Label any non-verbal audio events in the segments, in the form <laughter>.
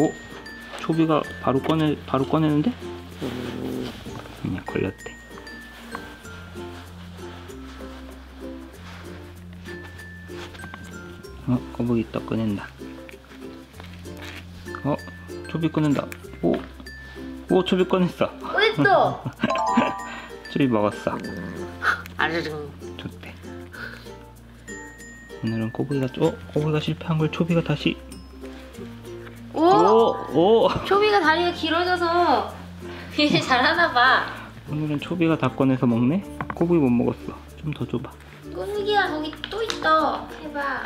오 초비가 바로 꺼내 바로 꺼내는데? 그냥 걸렸대. 어 거북이 또 꺼낸다. 어 초비 꺼낸다. 오 오 초비 꺼냈어. 어딨어? <laughs> 초비 먹었어. 아르릉. 좋대. 오늘은 꼬부기가 어 꼬부기가 실패한 걸 초비가 다시 오! 오 오 초비가 다리가 길어져서 이제 잘하나 봐. 오늘은 초비가 다 꺼내서 먹네 꼬부기 못 먹었어 좀 더 줘봐 꾸미기야 거기 또 있어. 해봐.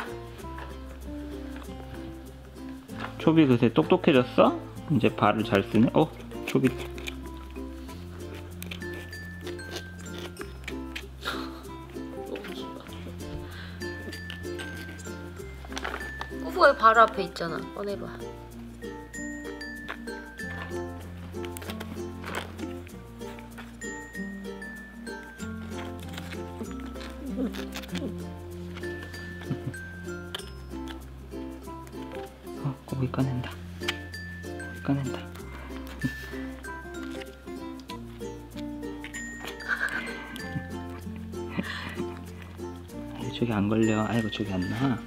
초비 그새 똑똑해졌어? 이제 발을 잘 쓰네 어 초비 <laughs> 여기 바로 앞에 있잖아. 꺼내봐. 어 꼬부기 꺼낸다 꼬부기 꺼낸다 아이고 저기 안 걸려 아이고 저기 안 나와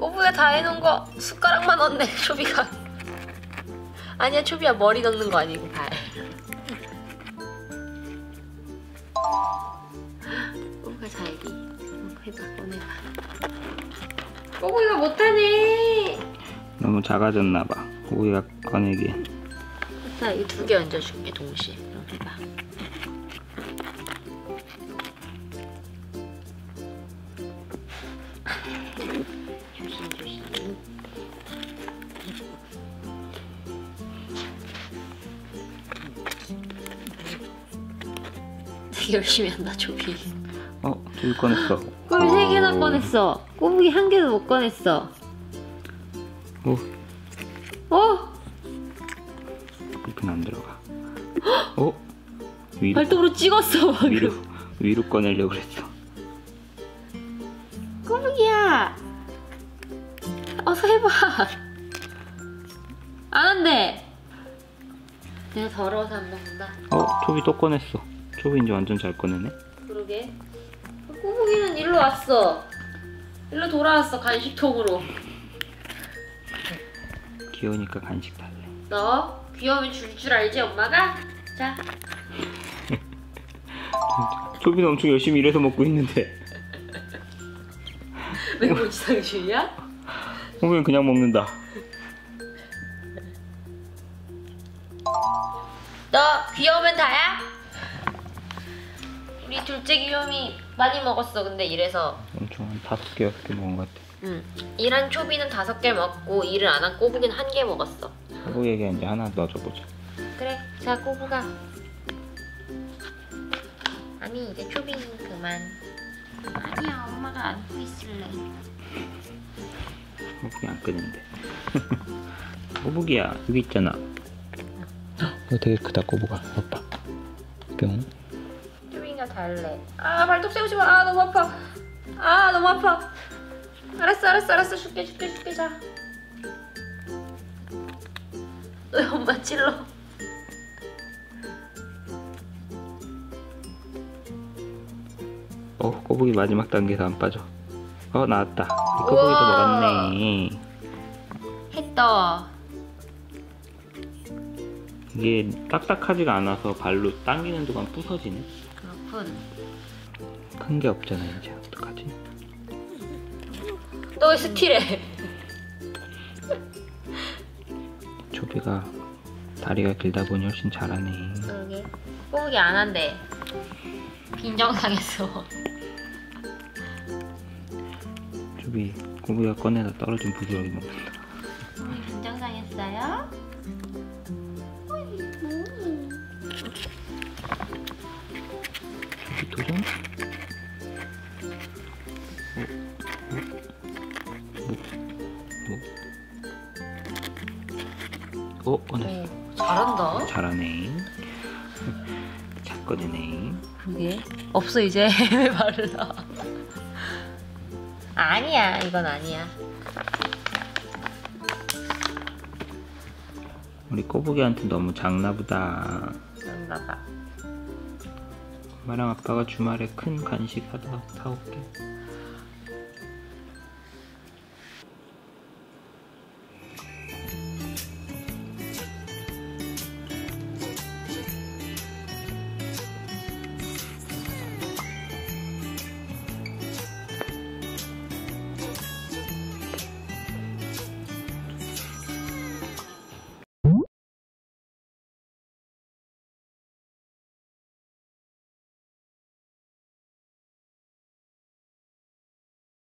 꼬부가 다 해놓은 거 숟가락만 넣네. <laughs> 초비가. 아니야 초비야 머리 넣는 거 아니고 발. 꼬부가 잘기. 해봐 꺼내봐. 꼬부기가 못하네. 너무 작아졌나봐 꼬부기가 꺼내기엔 자, 이두 개 얹어줄게 동시에. 그럼 해봐. 조심 조심. 되게 열심히 한다 조비. 어 저기 꺼냈어. 꼬비 세 개나 꺼냈어. 꼬부기 한 개도 못 꺼냈어. 오 어? 이렇게는 안 들어가. 어? 위로. 발톱으로 찍었어 방금. 위로 위로 꺼내려고 그랬어. 꼬부기야. 어서 해봐 안 한대 내가 더러워서 안 먹는다. 어 초비 또 꺼냈어. 초비 이제 완전 잘 꺼내네. 그러게 꼬부기는 일로 왔어 일로 돌아왔어 간식통으로 귀여우니까 간식 달래 너 귀여우면 줄 줄 알지 엄마가? 자 <laughs> 초비는 엄청 열심히 일해서 먹고 있는데 외모 이상주의야? 호비는 그냥 먹는다 너 귀여우면 다야? 우리 둘째 귀요미 많이 먹었어 근데 이래서 엄청 한 다섯 개 여섯 개 먹은 것 같아 응. 일한 초비는 다섯 개 먹고 일을 안 한 꼬부기는 한 개 먹었어. 호비에게 이제 하나 넣어줘보자 그래, 자 꼬부가. 아니 이제 초비는 그만. 아니야, 엄마가 안고 있을래. 호북이 안 끄는데 호북이야 <laughs> 여기 있잖아 이거 되게 크다 꼬부가 봐봐 뿅 초비가 달래. 아 발톱 세우지 마. 아 너무 아파. 아 너무 아파. 알았어, 알았어, 알았어. 줄게, 줄게, 줄게. 자. 너 엄마 찔러. 어 꼬부기 마지막 단계에서 안 빠져 어 나왔다 우와. 먹었네 했다. 이게 딱딱하지가 않아서 발로 당기는 동안 부서지네 그렇군. 큰게 없잖아 이제 어떡하지 너왜 스틸해? <laughs> 초비가 다리가 길다 보니 훨씬 잘하네 그러게. 꼬부기 안 한대. 빈정상했어. 초비 꼬부기가 꺼내다 떨어진 부스러기 먹는다 어? 오늘 네. 잘한다. 잘하네. <laughs> 잘 꺼내네. 그게 없어 이제 <laughs> 왜 발라. 아니야 이건 아니야. 우리 꼬부기한테 너무 작나보다. 작나봐. 엄마랑 아빠가 주말에 큰 간식 사다 사올게.